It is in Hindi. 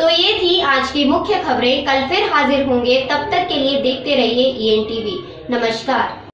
तो ये थी आज की मुख्य खबरें। कल फिर हाजिर होंगे। तब तक के लिए देखते रहिए ई टीवी नमस्कार।